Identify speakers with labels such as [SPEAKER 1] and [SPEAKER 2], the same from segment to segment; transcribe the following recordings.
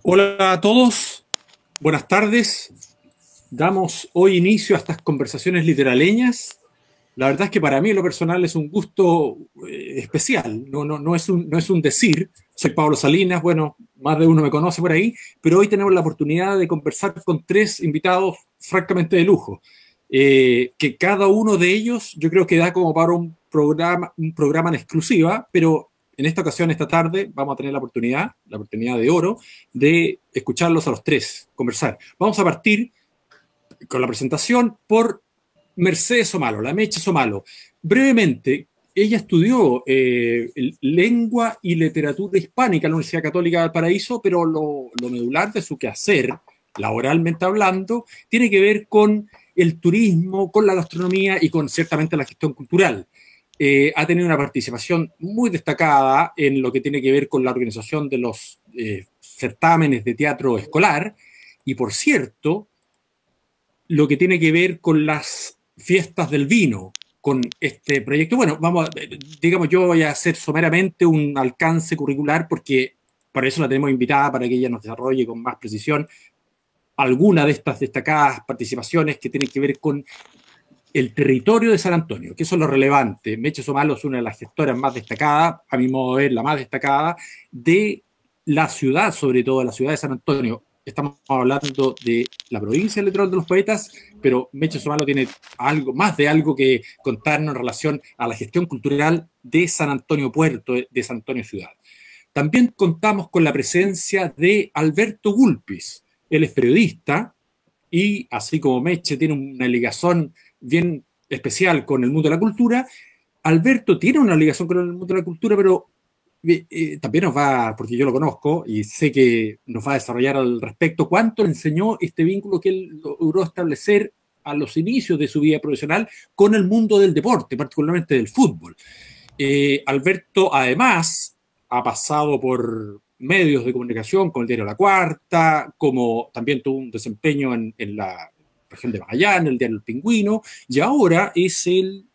[SPEAKER 1] Hola a todos, buenas tardes. Damos hoy inicio a estas conversaciones literaleñas. La verdad es que para mí lo personal es un gusto eh, especial, no, no, no, es un, no es un decir. Soy Pablo Salinas, bueno, más de uno me conoce por ahí, pero hoy tenemos la oportunidad de conversar con tres invitados francamente de lujo, eh, que cada uno de ellos yo creo que da como para un programa, un programa en exclusiva, pero en esta ocasión, esta tarde, vamos a tener la oportunidad, la oportunidad de oro, de escucharlos a los tres, conversar. Vamos a partir con la presentación por Mercedes Somalo, la Meche Somalo. Brevemente, ella estudió eh, lengua y literatura hispánica en la Universidad Católica de Valparaíso, pero lo, lo medular de su quehacer, laboralmente hablando, tiene que ver con el turismo, con la gastronomía y con ciertamente la gestión cultural. Eh, ha tenido una participación muy destacada en lo que tiene que ver con la organización de los eh, certámenes de teatro escolar y, por cierto, lo que tiene que ver con las fiestas del vino, con este proyecto. Bueno, vamos, digamos, yo voy a hacer someramente un alcance curricular porque para eso la tenemos invitada, para que ella nos desarrolle con más precisión alguna de estas destacadas participaciones que tienen que ver con el territorio de San Antonio, que eso es lo relevante. Meche Somalo es una de las gestoras más destacadas, a mi modo de ver, la más destacada, de la ciudad, sobre todo la ciudad de San Antonio. Estamos hablando de la provincia del Litoral de los Poetas, pero Meche Somalo tiene algo más de algo que contarnos en relación a la gestión cultural de San Antonio Puerto, de San Antonio Ciudad. También contamos con la presencia de Alberto Gulpis. Él es periodista y, así como Meche, tiene una ligación bien especial con el mundo de la cultura. Alberto tiene una ligación con el mundo de la cultura, pero eh, eh, también nos va, porque yo lo conozco y sé que nos va a desarrollar al respecto, cuánto le enseñó este vínculo que él logró establecer a los inicios de su vida profesional con el mundo del deporte, particularmente del fútbol. Eh, Alberto, además, ha pasado por medios de comunicación, como el diario La Cuarta, como también tuvo un desempeño en la región de Magallanes, el diario El Pingüino, y ahora es el,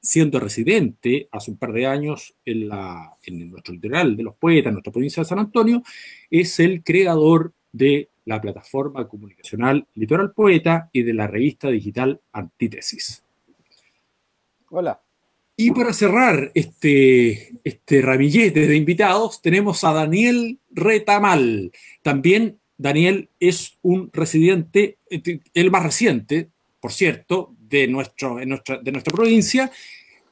[SPEAKER 1] siendo residente hace un par de años en, la, en nuestro litoral de los poetas, en nuestra provincia de San Antonio, es el creador de la plataforma comunicacional Litoral Poeta y de la revista digital Antítesis.
[SPEAKER 2] Hola.
[SPEAKER 1] Y para cerrar este, este ramillete de invitados, tenemos a Daniel Retamal, también Daniel es un residente, el más reciente, por cierto, de, nuestro, de nuestra provincia,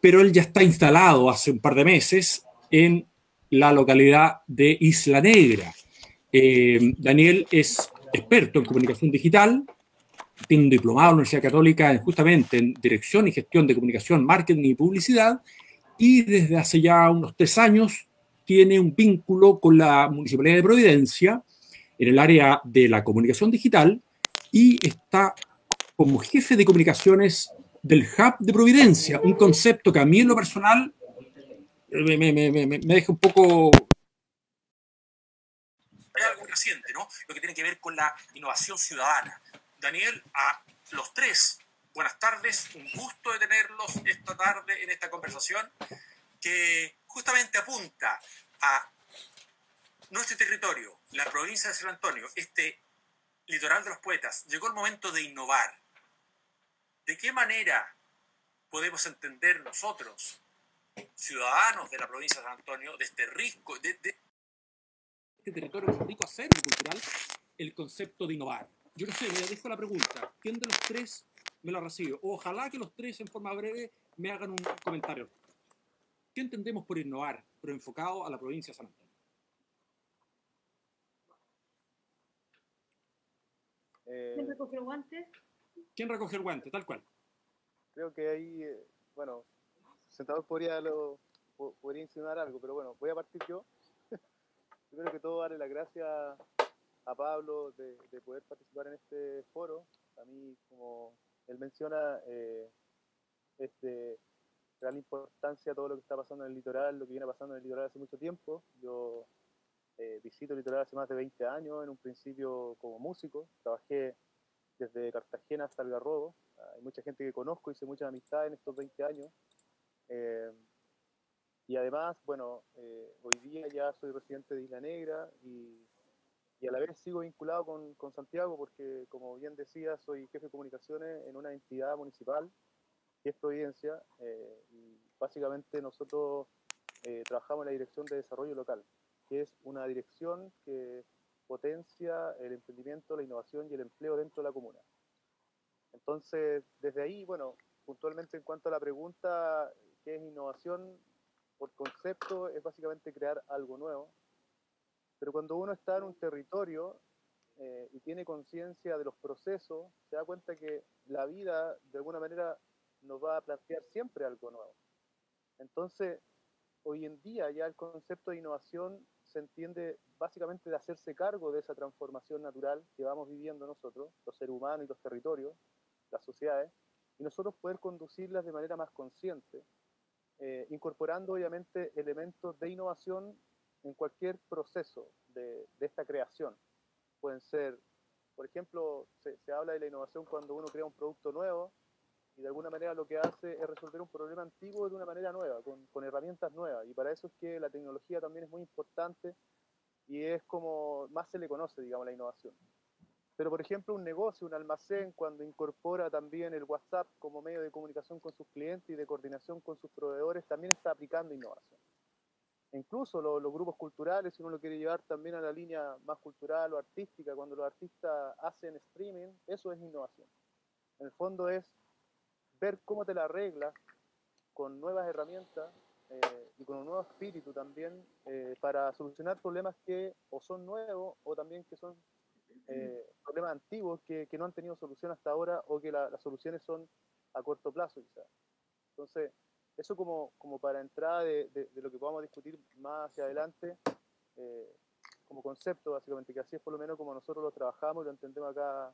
[SPEAKER 1] pero él ya está instalado hace un par de meses en la localidad de Isla Negra. Eh, Daniel es experto en comunicación digital, tiene un diplomado en la Universidad Católica justamente en dirección y gestión de comunicación, marketing y publicidad, y desde hace ya unos tres años tiene un vínculo con la Municipalidad de Providencia, en el área de la comunicación digital y está como jefe de comunicaciones del Hub de Providencia, un concepto que a mí en lo personal me, me, deja un poco... Hay algo reciente, ¿no? Lo que tiene que ver con la innovación ciudadana. Daniel, a los tres, buenas tardes, un gusto de tenerlos esta tarde en esta conversación que justamente apunta a nuestro territorio, la provincia de San Antonio, este litoral de los poetas, llegó el momento de innovar. ¿De qué manera podemos entender nosotros, ciudadanos de la provincia de San Antonio, de este rico, de, este territorio rico acervo cultural, el concepto de innovar? Yo no sé, me dejo la pregunta. ¿Quién de los tres me la recibe? Ojalá que los tres en forma breve me hagan un comentario. ¿Qué entendemos por innovar, pero enfocado a la provincia de San Antonio?
[SPEAKER 3] Eh, ¿Quién recogió el guante?
[SPEAKER 1] ¿Quién recogió el guante? Tal cual.
[SPEAKER 2] Creo que ahí, eh, bueno, Sentador podría, lo, podría insinuar algo, pero bueno, voy a partir yo. Primero que todo, darle las gracias a Pablo de, poder participar en este foro. A mí, como él menciona, eh, es de gran importancia todo lo que está pasando en el litoral, lo que viene pasando en el litoral hace mucho tiempo. Yo eh, visito litoral hace más de 20 años, en un principio como músico, trabajé desde Cartagena hasta Algarrobo, hay mucha gente que conozco, hice mucha amistad en estos 20 años. Eh, y además, bueno, eh, hoy día ya soy residente de Isla Negra y y a la vez sigo vinculado con, con, Santiago porque, como bien decía, soy jefe de comunicaciones en una entidad municipal que es Providencia eh, básicamente nosotros eh, trabajamos en la Dirección de Desarrollo Local, que es una dirección que potencia el emprendimiento, la innovación y el empleo dentro de la comuna. Entonces, desde ahí, bueno, puntualmente en cuanto a la pregunta, ¿qué es innovación? Por concepto, es básicamente crear algo nuevo, pero cuando uno está en un territorio eh, y tiene conciencia de los procesos, se da cuenta que la vida de alguna manera nos va a plantear siempre algo nuevo. Entonces, hoy en día ya el concepto de innovación se entiende básicamente de hacerse cargo de esa transformación natural que vamos viviendo nosotros, los seres humanos y los territorios, las sociedades, y nosotros poder conducirlas de manera más consciente, eh, incorporando obviamente elementos de innovación en cualquier proceso de, esta creación. Pueden ser, por ejemplo, se, habla de la innovación cuando uno crea un producto nuevo y de alguna manera lo que hace es resolver un problema antiguo de una manera nueva, con, con herramientas nuevas. Y para eso es que la tecnología también es muy importante y es como más se le conoce, digamos, la innovación. Pero, por ejemplo, un negocio, un almacén, cuando incorpora también el WhatsApp como medio de comunicación con sus clientes y de coordinación con sus proveedores, también está aplicando innovación incluso los, grupos culturales, si uno lo quiere llevar también a la línea más cultural o artística, cuando los artistas hacen streaming, eso es innovación. En el fondo es ver cómo te la arreglas con nuevas herramientas eh, y con un nuevo espíritu también eh, para solucionar problemas que o son nuevos o también que son eh, problemas antiguos que, que, no han tenido solución hasta ahora o que las soluciones son a corto plazo quizás. Entonces, eso como, como para entrada de, de, lo que podamos discutir más hacia adelante, eh, como concepto básicamente, que así es por lo menos como nosotros lo trabajamos y lo entendemos acá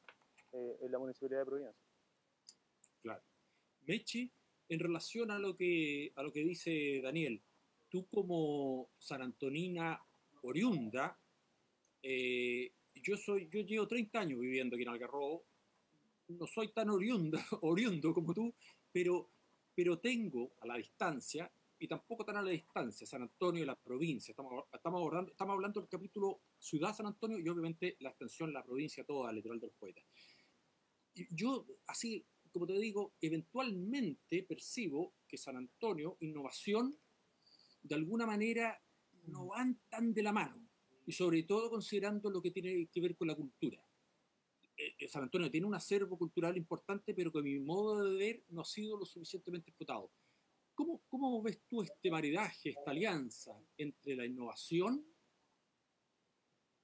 [SPEAKER 2] eh, en la Municipalidad de Providencia.
[SPEAKER 1] Claro. Mechi, en relación a lo que, a lo que dice Daniel, tú como San Antonina oriunda, eh, yo, soy, yo llevo 30 años viviendo aquí en Algarrobo, no soy tan oriunda, oriundo como tú, pero pero tengo a la distancia, y tampoco tan a la distancia, San Antonio y la provincia. Estamos, estamos, abordando, estamos hablando del capítulo Ciudad San Antonio y obviamente la extensión, la provincia toda, el litoral de los poetas. Yo, así como te digo, eventualmente percibo que San Antonio, innovación, de alguna manera no van tan de la mano, y sobre todo considerando lo que tiene que ver con la cultura. Eh, eh, San Antonio tiene un acervo cultural importante, pero que a mi modo de ver no ha sido lo suficientemente explotado. ¿Cómo, cómo ves tú este maridaje, esta alianza entre la innovación,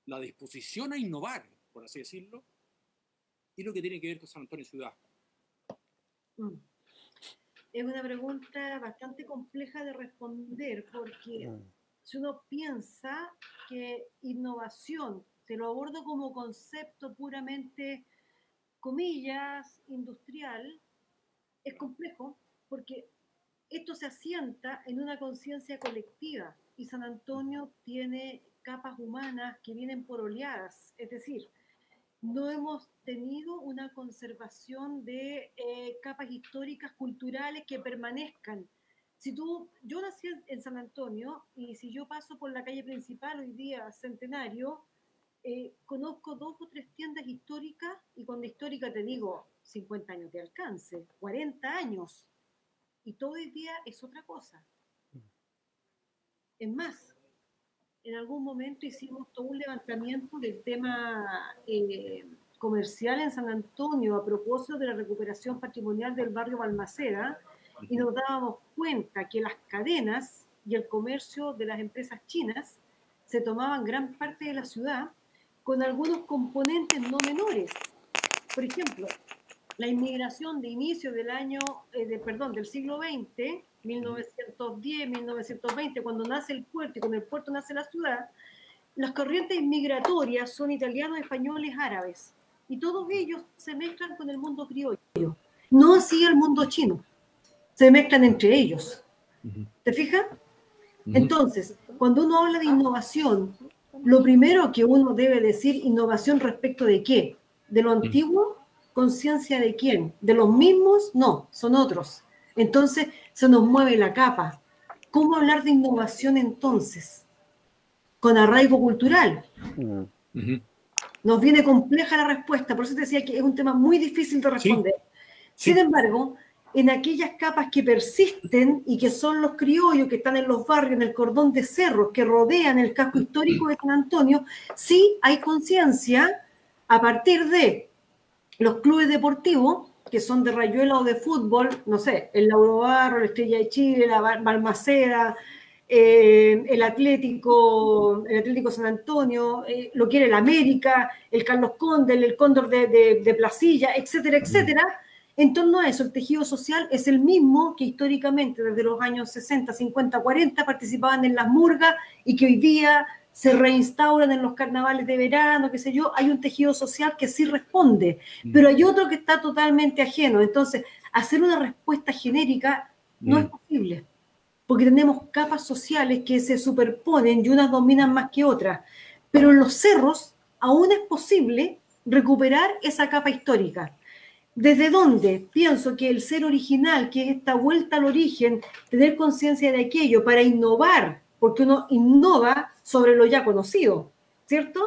[SPEAKER 1] la disposición a innovar, por así decirlo, y lo que tiene que ver con San Antonio Ciudad?
[SPEAKER 3] Mm. Es una pregunta bastante compleja de responder porque mm. si uno piensa que innovación se lo abordo como concepto puramente, comillas, industrial, es complejo porque esto se asienta en una conciencia colectiva y San Antonio tiene capas humanas que vienen por oleadas, es decir, no hemos tenido una conservación de eh, capas históricas, culturales que permanezcan. Si tú, yo nací en San Antonio y si yo paso por la calle principal hoy día, Centenario, eh, conozco dos o tres tiendas históricas, y con histórica te digo 50 años de alcance, 40 años, y todo el día es otra cosa. Es más, en algún momento hicimos todo un levantamiento del tema eh, comercial en San Antonio a propósito de la recuperación patrimonial del barrio Balmaceda y nos dábamos cuenta que las cadenas y el comercio de las empresas chinas se tomaban gran parte de la ciudad con algunos componentes no menores. Por ejemplo, la inmigración de inicio del año, eh, de, perdón, del siglo XX, 1910, 1920, cuando nace el puerto y con el puerto nace la ciudad, las corrientes migratorias son italianos, españoles, árabes, y todos ellos se mezclan con el mundo criollo. No así el mundo chino, se mezclan entre ellos. ¿Te fijas? Entonces, cuando uno habla de innovación, lo primero que uno debe decir, innovación respecto de qué? ¿De lo antiguo? ¿Conciencia de quién? ¿De los mismos? No, son otros. Entonces se nos mueve la capa. ¿Cómo hablar de innovación entonces? Con arraigo cultural. nos viene compleja la respuesta, por eso te decía que es un tema muy difícil de responder. Sin embargo, en aquellas capas que persisten y que son los criollos que están en los barrios, en el cordón de cerros que rodean el casco histórico de San Antonio, sí hay conciencia a partir de los clubes deportivos que son de rayuela o de fútbol, no sé, el Lauro Barro, la Estrella de Chile, la Balmaceda, eh, el Atlético, el Atlético San Antonio, eh, lo quiere el América, el Carlos Conde, el Cóndor de, de, de Placilla, etcétera, etcétera. En torno a eso, el tejido social es el mismo que históricamente desde los años 60, 50, 40 participaban en las murgas y que hoy día se reinstauran en los carnavales de verano, qué sé yo, hay un tejido social que sí responde, mm. pero hay otro que está totalmente ajeno. Entonces, hacer una respuesta genérica no es mm. posible, porque tenemos capas sociales que se superponen y unas dominan más que otras. Pero en los cerros aún es posible recuperar esa capa histórica. ¿Desde dónde? Pienso que el ser original, que es esta vuelta al origen, tener conciencia de aquello para innovar, porque uno innova sobre lo ya conocido, ¿cierto?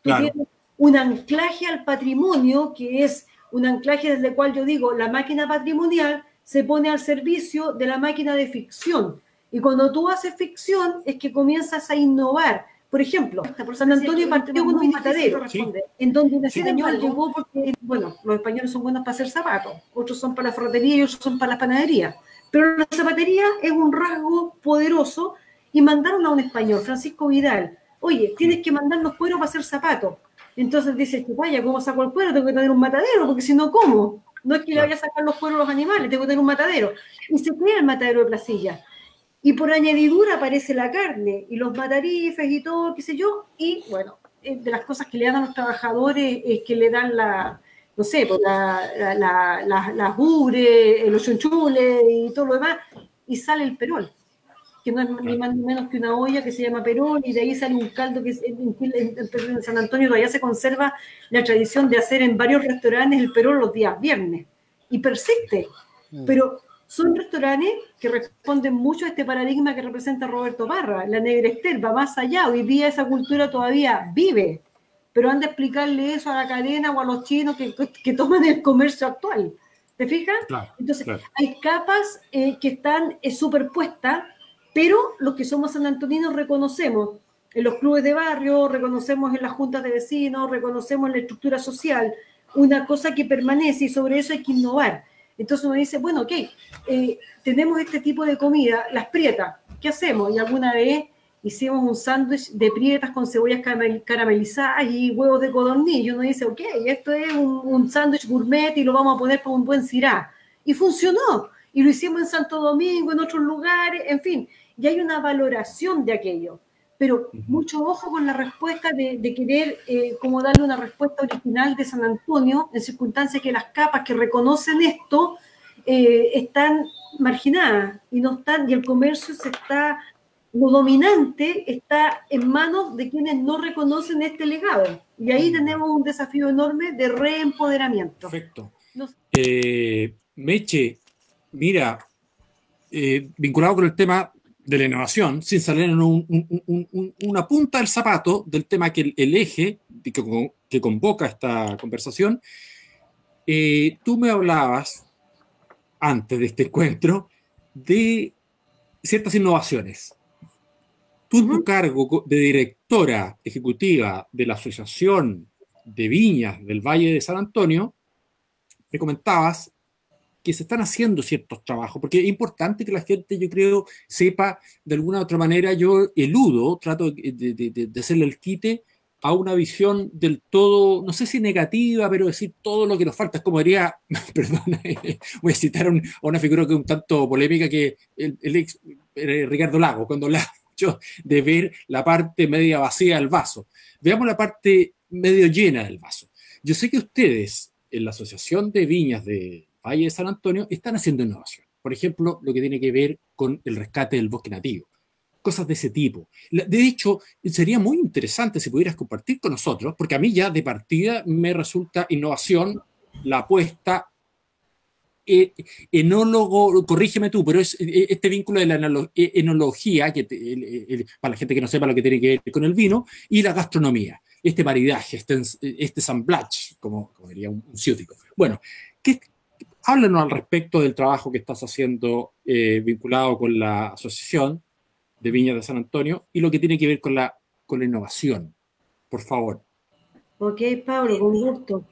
[SPEAKER 3] Tú tienes un anclaje al patrimonio, que es un anclaje desde el cual yo digo, la máquina patrimonial se pone al servicio de la máquina de ficción. Y cuando tú haces ficción es que comienzas a innovar, por ejemplo, San Antonio partió con un matadero, en donde un español llegó porque, bueno, los españoles son buenos para hacer zapatos, otros son para la ferretería y otros son para la panadería. Pero la zapatería es un rasgo poderoso y mandaron a un español, Francisco Vidal, oye, tienes que mandarnos cuero para hacer zapatos. Entonces dice, vaya, ¿cómo saco el cuero? Tengo que tener un matadero, porque si no, ¿cómo? No es que le vaya a sacar los cueros a los animales, tengo que tener un matadero. Y se crea el matadero de Placilla. Y por añadidura aparece la carne y los matarifes y todo, qué sé yo. Y bueno, eh, de las cosas que le dan a los trabajadores es que le dan la, no sé, pues la, la, la, las ubres, los chunchules y todo lo demás. Y sale el perol, que no es ni más ni menos que una olla que se llama perol. Y de ahí sale un caldo que en, en San Antonio todavía se conserva la tradición de hacer en varios restaurantes el perol los días viernes. Y persiste. Mm. Pero son restaurantes que responden mucho a este paradigma que representa Roberto Barra, la negra va más allá, hoy día esa cultura todavía vive, pero han de explicarle eso a la cadena o a los chinos que, que toman el comercio actual. ¿Te fijas? Entonces, hay capas eh, que están eh, superpuestas, pero los que somos san antoninos reconocemos en los clubes de barrio, reconocemos en las juntas de vecinos, reconocemos en la estructura social, una cosa que permanece y sobre eso hay que innovar. Entonces uno dice, bueno, ok, eh, tenemos este tipo de comida, las prietas, ¿qué hacemos? Y alguna vez hicimos un sándwich de prietas con cebollas caramelizadas y huevos de codorniz. uno dice, ok, esto es un, sándwich gourmet y lo vamos a poner con un buen cirá. Y funcionó. Y lo hicimos en Santo Domingo, en otros lugares, en fin. Y hay una valoración de aquello pero mucho ojo con la respuesta de, querer eh, como darle una respuesta original de San Antonio, en circunstancias que las capas que reconocen esto eh, están marginadas y no están, y el comercio se está, lo dominante está en manos de quienes no reconocen este legado. Y ahí tenemos un desafío enorme de reempoderamiento.
[SPEAKER 1] Perfecto. Eh, Meche, mira, vinculado con el tema de la innovación, sin salir en una punta del zapato del tema que el, eje que, que, convoca esta conversación, eh, tú me hablabas antes de este encuentro de ciertas innovaciones. Tú en tu cargo de directora ejecutiva de la Asociación de Viñas del Valle de San Antonio, me comentabas que se están haciendo ciertos trabajos, porque es importante que la gente, yo creo, sepa de alguna u otra manera, yo eludo, trato de, hacerle el quite a una visión del todo, no sé si negativa, pero decir todo lo que nos falta. Es como diría, perdón, voy a citar una figura que es un tanto polémica, que el, ex eh, Ricardo Lago, cuando habla de ver la parte media vacía del vaso. Veamos la parte medio llena del vaso. Yo sé que ustedes, en la Asociación de Viñas de, Valle de San Antonio están haciendo innovación. Por ejemplo, lo que tiene que ver con el rescate del bosque nativo. Cosas de ese tipo. De hecho, sería muy interesante si pudieras compartir con nosotros, porque a mí ya de partida me resulta innovación la apuesta eh, enólogo, corrígeme tú, pero es eh, este vínculo de la enología, que para la gente que no sepa lo que tiene que ver con el vino, y la gastronomía. este maridaje, este, este samblage, como, como diría un, ciútico. Bueno, ¿qué, háblanos al respecto del trabajo que estás haciendo eh, vinculado con la Asociación de Viñas de San Antonio y lo que tiene que ver con la, con la innovación. Por favor.
[SPEAKER 3] Ok, Pablo, con gusto.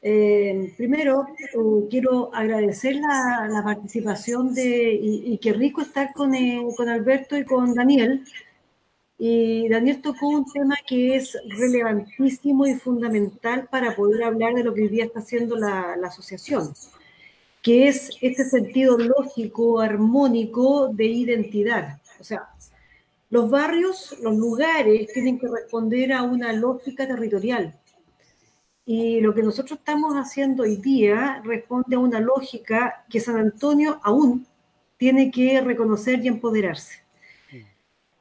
[SPEAKER 3] Eh, primero, uh, quiero agradecer la, participación de, y, qué rico estar con, eh, con Alberto y con Daniel. Y Daniel tocó un tema que es relevantísimo y fundamental para poder hablar de lo que hoy día está haciendo la asociación, que es este sentido lógico, armónico de identidad. O sea, los barrios, los lugares tienen que responder a una lógica territorial y lo que nosotros estamos haciendo hoy día responde a una lógica que San Antonio aún tiene que reconocer y empoderarse.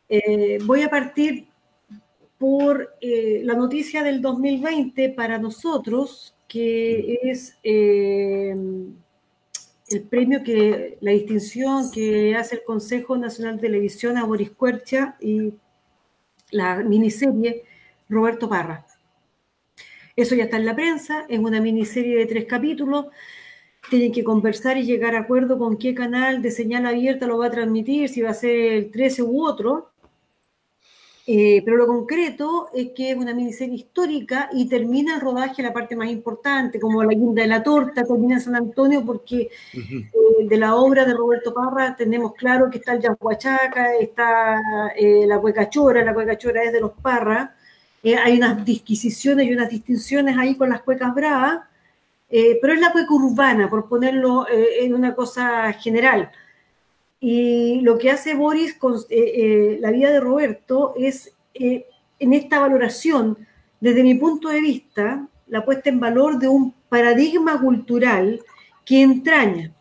[SPEAKER 3] Eh, voy a partir por eh, la noticia del 2020 para nosotros, que es eh, el premio que, la distinción que hace el Consejo Nacional de Televisión a Boris Cuercha y la miniserie Roberto Parra. Eso ya está en la prensa, es una miniserie de tres capítulos. Tienen que conversar y llegar a acuerdo con qué canal de señal abierta lo va a transmitir, si va a ser el 13 u otro. Eh, pero lo concreto es que es una miniserie histórica y termina el rodaje la parte más importante, como la guinda de la torta, termina en San Antonio, porque eh, de la obra de Roberto Parra tenemos claro que está el Yahuachaca, está eh, la Cuecachora, la Cuecachora es de los Parra, eh, hay unas disquisiciones y unas distinciones ahí con las cuecas bravas, pero es la cueca urbana, por ponerlo en una cosa general. Y lo que hace Boris con la vida de Roberto es, en esta valoración, desde mi punto de vista, la puesta en valor de un paradigma cultural que entraña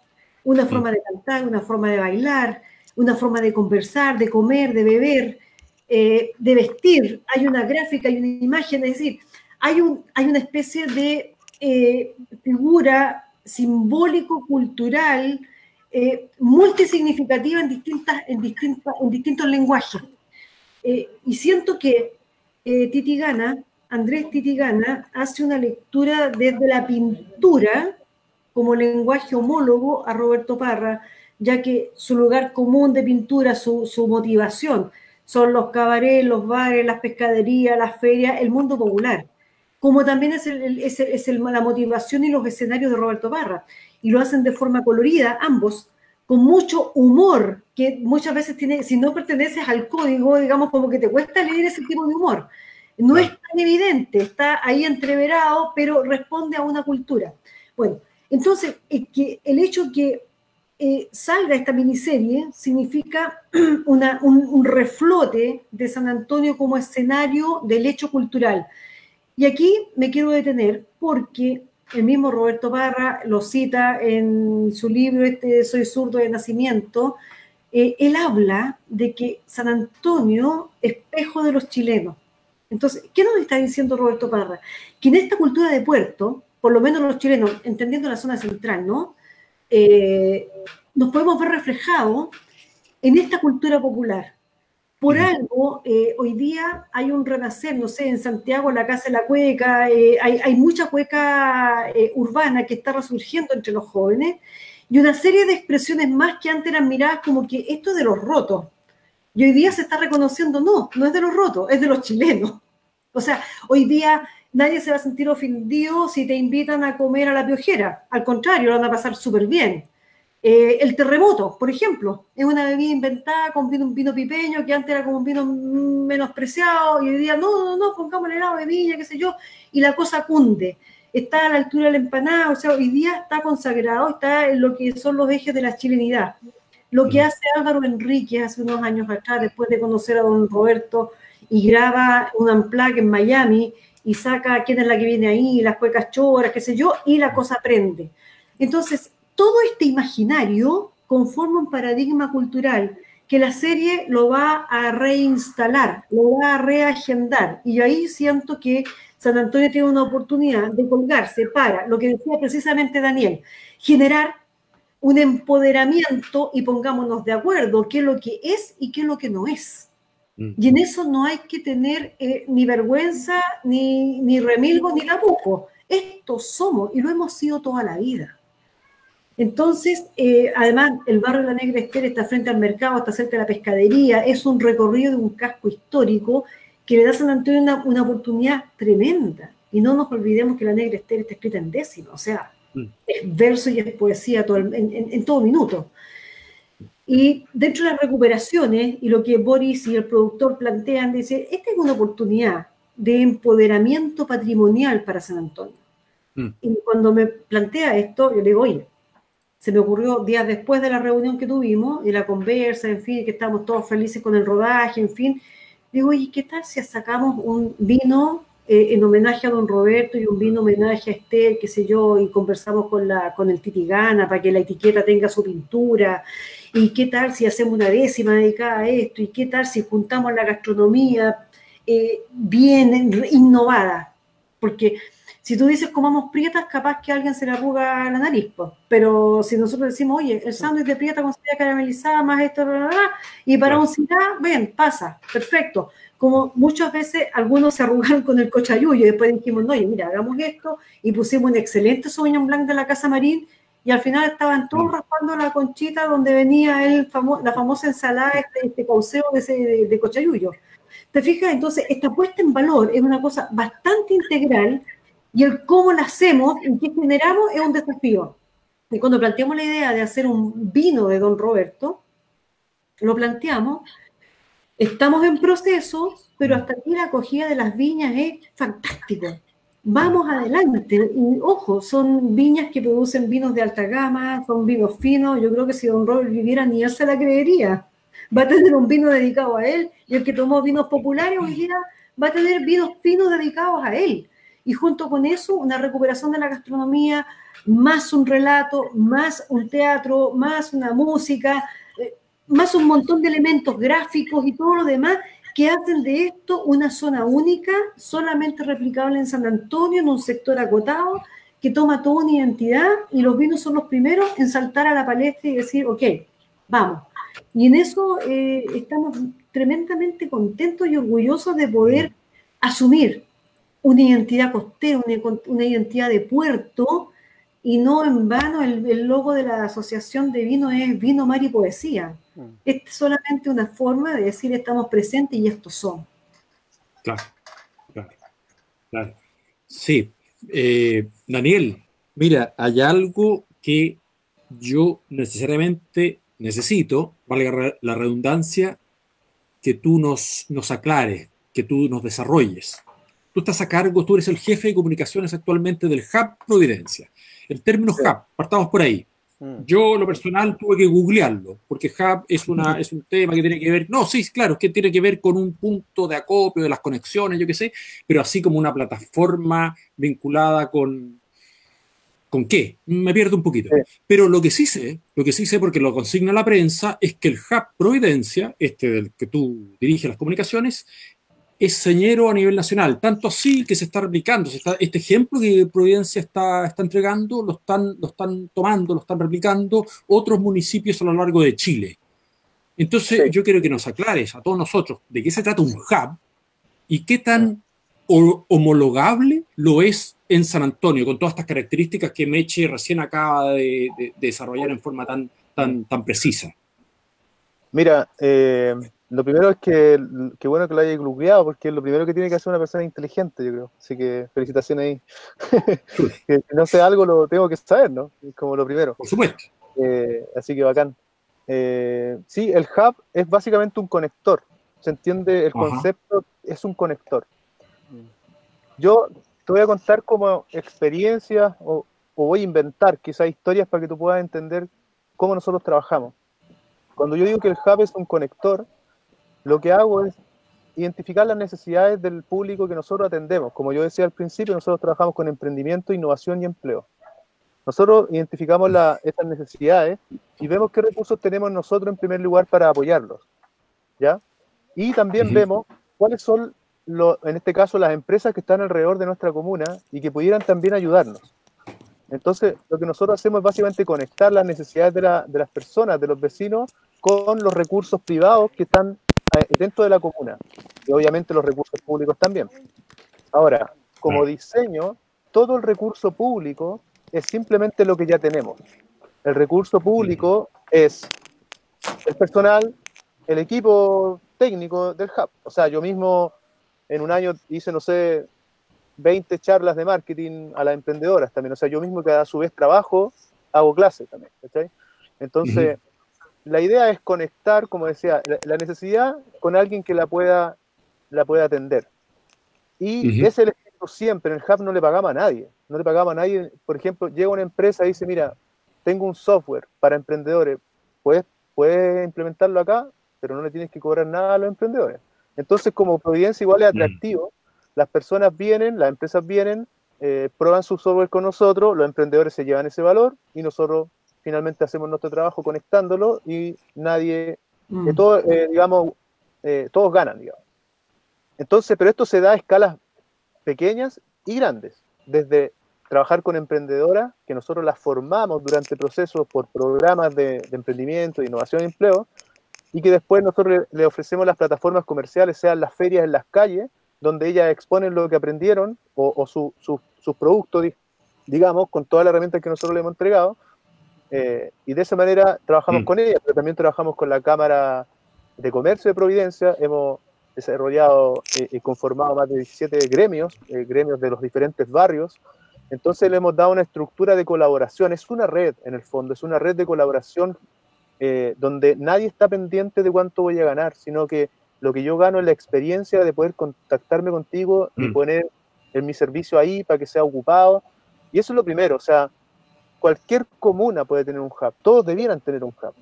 [SPEAKER 3] una forma de cantar, una forma de bailar, una forma de conversar, de comer, de beber, eh, de vestir, hay una gráfica, hay una imagen, es decir, hay, un, hay una especie de eh, figura simbólico-cultural eh, multisignificativa en, distintas, en, distintas, distintos lenguajes. y siento que Titigana, Andrés Titigana, hace una lectura desde la pintura como lenguaje homólogo a Roberto Parra, ya que su lugar común de pintura, su, motivación, son los cabarets, los bares, las pescaderías, las ferias, el mundo popular. Como también es, es, la motivación y los escenarios de Roberto Barra. Y lo hacen de forma colorida, ambos, con mucho humor, que muchas veces tiene, si no perteneces al código, digamos, como que te cuesta leer ese tipo de humor. No es tan evidente, está ahí entreverado, pero responde a una cultura. Bueno, entonces, que el hecho que eh, salga esta miniserie significa un, reflote de San Antonio como escenario del hecho cultural. Y aquí me quiero detener porque el mismo Roberto Barra lo cita en su libro este Soy zurdo de nacimiento. Eh, él habla de que San Antonio, espejo de los chilenos. Entonces, ¿qué nos está diciendo Roberto Parra? Que en esta cultura de puerto, por lo menos los chilenos, entendiendo la zona central, ¿no? Eh, nos podemos ver reflejados en esta cultura popular. Por algo, eh, hoy día hay un renacer, no sé, en Santiago, la Casa de la Cueca, eh, hay, mucha cueca urbana que está resurgiendo entre los jóvenes y una serie de expresiones más que antes eran miradas como que esto es de los rotos. Y hoy día se está reconociendo, no, no es de los rotos, es de los chilenos. O sea, hoy día nadie se va a sentir ofendido si te invitan a comer a la piojera. Al contrario, lo van a pasar súper bien. Eh, el terremoto, por ejemplo, es una bebida inventada con vino, un vino pipeño que antes era como un vino menospreciado y hoy día no, no, no, pongámosle helado de viña, qué sé yo, y la cosa cunde. Está a la altura de la empanada, o sea, hoy día está consagrado, está en lo que son los ejes de la chilenidad. Lo que hace Álvaro Enrique hace unos años atrás, después de conocer a don Roberto, y graba un amplaque en Miami y saca quién es la que viene ahí, las cuecas choras, qué sé yo, y la cosa prende. Entonces, todo este imaginario conforma un paradigma cultural que la serie lo va a reinstalar, lo va a reagendar. Y ahí siento que San Antonio tiene una oportunidad de colgarse para, lo que decía precisamente Daniel, generar un empoderamiento y pongámonos de acuerdo qué es lo que es y qué es lo que no es. Mm. Y en eso no hay que tener eh, ni vergüenza, ni, ni remilgo, ni tapujo. Estos somos y lo hemos sido toda la vida. Entonces, eh, además, el barrio de la Negra Estera está frente al mercado, está cerca de la pescadería, es un recorrido de un casco histórico que le da a San Antonio una, oportunidad tremenda. Y no nos olvidemos que la Negra Estera está escrita en décimo, o sea, mm. es verso y es poesía en, todo minuto. Y dentro de las recuperaciones, y lo que Boris y el productor plantean, dice, esta es una oportunidad de empoderamiento patrimonial para San Antonio. Mm. Y cuando me plantea esto, yo le digo, oye, se me ocurrió días después de la reunión que tuvimos y la conversa, en fin, que estábamos todos felices con el rodaje, en fin. Digo, ¿y qué tal si sacamos un vino eh, en homenaje a don Roberto y un vino homenaje a Esther, qué sé yo, y conversamos con, la, con el Titigana para que la etiqueta tenga su pintura? ¿Y qué tal si hacemos una décima dedicada a esto? ¿Y qué tal si juntamos la gastronomía eh, bien innovada? Porque si tú dices comamos prietas, capaz que alguien se le arruga la nariz, pero si nosotros decimos, oye, el sándwich de prieta con cebolla caramelizada, más esto, y para un ciudad, ven, pasa, perfecto. Como muchas veces algunos se arrugan con el cochayuyo y después dijimos, no, oye, mira, hagamos esto y pusimos un excelente Sauvignon Blanc de la Casa Marín y al final estaban todos raspando la conchita donde venía el la famosa ensalada, este, este cauceo de, de, de cochayuyo. ¿Te fijas? Entonces, esta puesta en valor es una cosa bastante integral y el cómo lo hacemos y qué generamos es un desafío. Y cuando planteamos la idea de hacer un vino de Don Roberto, lo planteamos, estamos en proceso, pero hasta aquí la acogida de las viñas es fantástica. Vamos adelante. Y, ojo, son viñas que producen vinos de alta gama, son vinos finos. Yo creo que si Don Robert viviera, ni él se la creería. Va a tener un vino dedicado a él, y el que tomó vinos populares hoy día va a tener vinos finos dedicados a él y junto con eso una recuperación de la gastronomía, más un relato, más un teatro, más una música, eh, más un montón de elementos gráficos y todo lo demás que hacen de esto una zona única, solamente replicable en San Antonio, en un sector acotado, que toma toda una identidad y los vinos son los primeros en saltar a la palestra y decir, ok, vamos. Y en eso eh, estamos tremendamente contentos y orgullosos de poder asumir una identidad costera, una, identidad de puerto, y no en vano el, logo de la Asociación de Vino es Vino, Mar y Poesía. Mm. Es solamente una forma de decir estamos presentes y estos son.
[SPEAKER 1] Claro, claro, claro. Sí, eh, Daniel, mira, hay algo que yo necesariamente necesito, valga la redundancia, que tú nos, nos aclares, que tú nos desarrolles. Tú estás a cargo, tú eres el jefe de comunicaciones actualmente del Hub Providencia. El término Hub, partamos por ahí. Mm. Yo, lo personal, tuve que googlearlo, porque Hub es, una, es un tema que tiene que ver, no, sí, claro, es que tiene que ver con un punto de acopio de las conexiones, yo qué sé, pero así como una plataforma vinculada con, ¿Con qué? Me pierdo un poquito. Pero lo que sí sé, lo que sí sé porque lo consigna la prensa, es que el Hub Providencia, este del que tú diriges las comunicaciones, es señero a nivel nacional, tanto así que se está replicando, este ejemplo que Providencia está, está entregando, lo están, lo están tomando, lo están replicando otros municipios a lo largo de Chile. Entonces yo quiero que nos aclares a todos nosotros de qué se trata un hub y qué tan homologable lo es en San Antonio, con todas estas características que Meche recién acaba de, desarrollar en forma tan, tan, tan precisa.
[SPEAKER 2] Mira, eh, lo primero es que, qué bueno que lo haya googleado, porque es lo primero que tiene que hacer una persona inteligente, yo creo. Así que felicitaciones ahí. que no sé algo, lo tengo que saber, ¿no? Es como lo primero.
[SPEAKER 1] Por supuesto.
[SPEAKER 2] Eh, así que bacán. Eh, sí, el hub es básicamente un conector. ¿Se entiende? El concepto es un conector. Yo te voy a contar como experiencia o, o voy a inventar quizás historias para que tú puedas entender cómo nosotros trabajamos. Cuando yo digo que el hub es un conector, lo que hago es identificar las necesidades del público que nosotros atendemos. Como yo decía al principio, nosotros trabajamos con emprendimiento, innovación y empleo. Nosotros identificamos la, estas necesidades y vemos qué recursos tenemos nosotros en primer lugar para apoyarlos. ¿ya? Y también vemos cuáles son, en este caso, las empresas que están alrededor de nuestra comuna y que pudieran también ayudarnos. Entonces, lo que nosotros hacemos es básicamente conectar las necesidades de, de las personas, de los vecinos, con los recursos privados que están dentro de la comuna y obviamente los recursos públicos también. Ahora, como diseño, todo el recurso público es simplemente lo que ya tenemos. El recurso público es el personal, el equipo técnico del hub. O sea, yo mismo en un año hice, no sé, 20 charlas de marketing a las emprendedoras también. O sea, yo mismo que a su vez trabajo, hago clases también. Entonces, la idea es conectar, como decía, la, necesidad con alguien que la pueda, la pueda atender. Y ese es el ejemplo siempre. En el hub no le pagaba a nadie. No le pagaba a nadie. Por ejemplo, llega una empresa y dice, mira, tengo un software para emprendedores. ¿Puedes, puedes implementarlo acá? Pero no le tienes que cobrar nada a los emprendedores. Entonces, como Providencia igual es mm. atractivo, las personas vienen, las empresas vienen, eh, prueban su software con nosotros, los emprendedores se llevan ese valor y nosotros finalmente hacemos nuestro trabajo conectándolo y nadie, mm. eh, todo, eh, digamos, todos ganan, digamos. Entonces, pero esto se da a escalas pequeñas y grandes, desde trabajar con emprendedoras, que nosotros las formamos durante procesos por programas de, de emprendimiento, de innovación y empleo, y que después nosotros le, ofrecemos las plataformas comerciales, sean las ferias en las calles, donde ellas exponen lo que aprendieron o, sus productos, digamos, con todas las herramientas que nosotros le hemos entregado. Eh, y de esa manera trabajamos mm. con ellas, pero también trabajamos con la Cámara de Comercio de Providencia. Hemos desarrollado y conformado más de 17 gremios, eh, gremios de los diferentes barrios. Entonces le hemos dado una estructura de colaboración. Es una red, en el fondo, es una red de colaboración eh, donde nadie está pendiente de cuánto voy a ganar, sino que lo que yo gano es la experiencia de poder contactarme contigo y mm. poner en mi servicio ahí para que sea ocupado. Y eso es lo primero, o sea, cualquier comuna puede tener un hub, todos debieran tener un hub.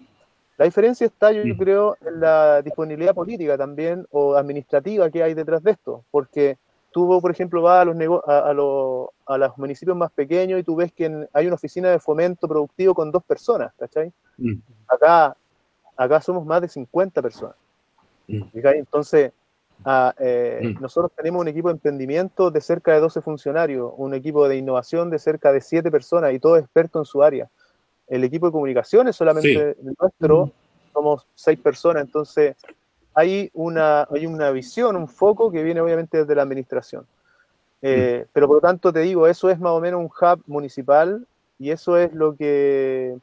[SPEAKER 2] La diferencia está, yo, creo, en la disponibilidad política también o administrativa que hay detrás de esto, porque tú, por ejemplo, vas a los, a, a, los municipios más pequeños y tú ves que hay una oficina de fomento productivo con dos personas, ¿cachai? Mm. Acá, acá somos más de 50 personas. Mm. Entonces, ah, eh, mm. nosotros tenemos un equipo de emprendimiento de cerca de 12 funcionarios, un equipo de innovación de cerca de 7 personas y todos expertos en su área. El equipo de comunicaciones solamente nuestro, somos 6 personas, entonces hay una, hay una visión, un foco que viene obviamente desde la administración. Eh, pero por lo tanto te digo, eso es más o menos un hub municipal y eso es lo que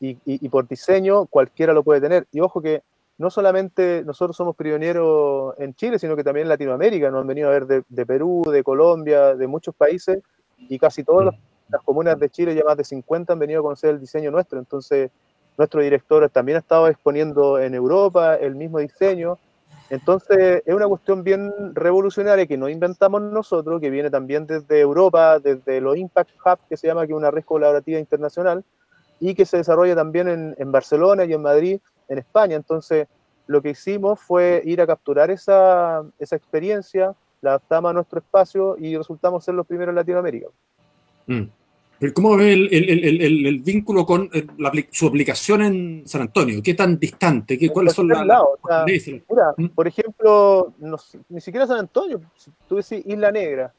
[SPEAKER 2] y, por diseño cualquiera lo puede tener. Y ojo que no solamente nosotros somos pioneros en Chile, sino que también en Latinoamérica nos han venido a ver de, Perú, de Colombia, de muchos países, y casi todas las, comunas de Chile, ya más de 50, han venido a conocer el diseño nuestro. Entonces, nuestro director también ha estado exponiendo en Europa el mismo diseño. Entonces, es una cuestión bien revolucionaria que no inventamos nosotros, que viene también desde Europa, desde los Impact Hub, que se llama, que es una red colaborativa internacional, y que se desarrolla también en, en, Barcelona y en Madrid, en España. Entonces, lo que hicimos fue ir a capturar esa, esa experiencia, la adaptamos a nuestro espacio y resultamos ser los primeros en Latinoamérica.
[SPEAKER 1] Mm. ¿Cómo ve el, el, el, vínculo con eh, su aplicación en San Antonio? ¿Qué tan distante? ¿Qué, ¿Cuáles son las.?
[SPEAKER 2] ¿Mm? por ejemplo, ni siquiera San Antonio, tú decís Isla Negra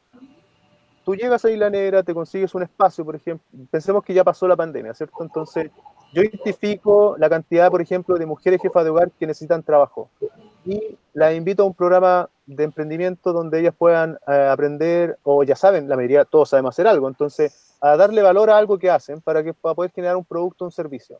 [SPEAKER 2] tú llegas a Isla Negra, te consigues un espacio, por ejemplo, pensemos que ya pasó la pandemia, ¿cierto? Entonces, yo identifico la cantidad, por ejemplo, de mujeres jefas de hogar que necesitan trabajo y las invito a un programa de emprendimiento donde ellas puedan eh, aprender, o ya saben, la mayoría, todos sabemos hacer algo, entonces, a darle valor a algo que hacen para, que, para poder generar un producto un servicio.